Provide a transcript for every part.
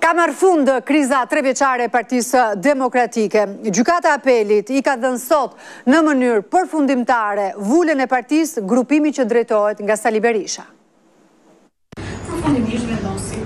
Ka marrë fund kriza tre vjeçare e partisë demokratike. Gjykata e Apelit i ka dhënë sot në mënyrë përfundimtare vulën e partisë grupimit që drejtohet nga Sali Berisha. Përfundimisht vendosi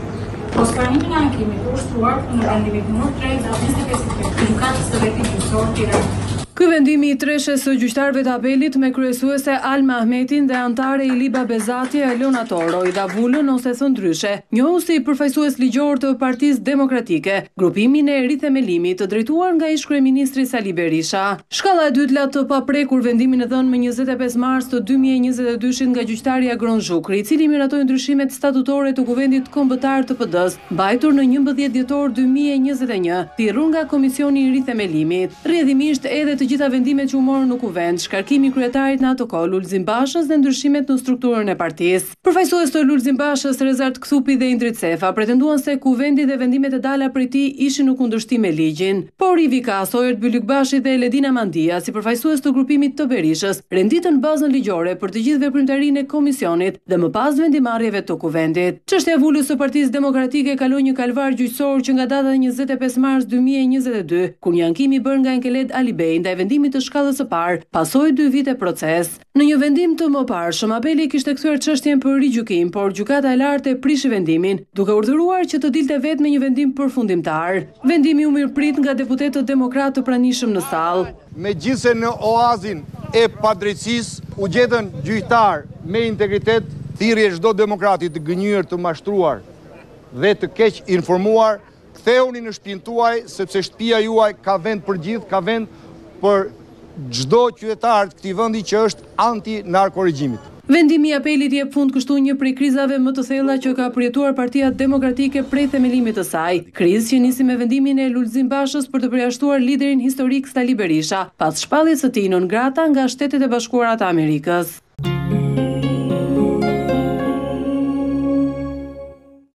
mospranimin e ankimit të ushtruar ndaj vendimit numër 3 dhe 25 të gjykatës së rrethit gjyqësor Tiranë. Ky vendim i treshes së gjyqtarëve të Apelit me kryesuese Alma Ahmetin dhe anëtare Iliba Bezati e Elona Toro i dha vulën ose thënë ndryshe, njohu si përfaqësues ligjor të Partisë Demokratike, grupimin e Rithemelimit të drejtuar nga ish-kryeministri Sali Berisha. Shkalla e dytë la të paprekur vendimin e dhënë më njëzet e pesë mars të dy mijë e njëzet e dyshit nga gjyqtari Agron Zhukri, i cili miratoi ndryshimet statutore të Kuvendit Kombëtar të PD-së, mbajtur në njëmbëdhjetë dhjetor dy mijë e njëzet e një, thirrur nga Komisioni i Rithemelimit. Rrjedhimisht, edhe të gjitha vendimet që u morën në Kuvend, shkarkimi i kryetarit në atë kohë, Lulzim Bashës dhe ndryshimet në strukturën e partisë. Përfaqësues të Lulzim Bashës, Rezart Kthupi dhe Indrit Sefa pretenduan se Kuvendi dhe vendimet e dala prej tij ishin në kundërshtim me ligjin. Por Ivi Kaso, Oerd Bylykbashi dhe Ledina Mandia, si përfaqësues të grupimit të Berishës, renditën bazën ligjore për të gjithë veprimtarinë e Komisionit dhe më pas vendimmarrjeve të Kuvendit. Çështja e vulës së Partisë Demokratike kaloi një kalvar gjyqësor që nga data njëzet e pesë mars dy mijë e njëzet e dy, kur një ankim i bërë nga Enkeled Alibeaj ndaj vendimit të shkallës së parë, pasoi dy vite proces. Në një vendim të mëparshëm, Apeli kishte kthyer çështjen për rigjykim, por Gjykata e Lartë e prishi vendimin, duke urdhëruar që të dilte vetë me një vendim përfundimtar. Vendimi u mirëprit nga deputetët demokratë të pranishëm në sallë. Megjithëse në oazin e padrejtësisë u gjetën gjyqtarë me integritet, thirrje çdo demokrati të gënjyer, të mashtruar dhe të keqinformuar Kthehuni në shpinë tuaj, sepse shtëpia juaj ka vend për gjithë, ka vend për çdo qytetar të këtij vendi që është anti narkoregjimit. Vendimi i Apelit i jep fund kështu një prej krizave më të thella që ka përjetuar Partia Demokratike prej themelimit të saj. Krizë që nisi me vendimin e Lulzim Bashës për të përjashtuar liderin historik Sali Berisha, pas shpalljes së tij non grata nga Shtetet e Bashkuara të Amerikës.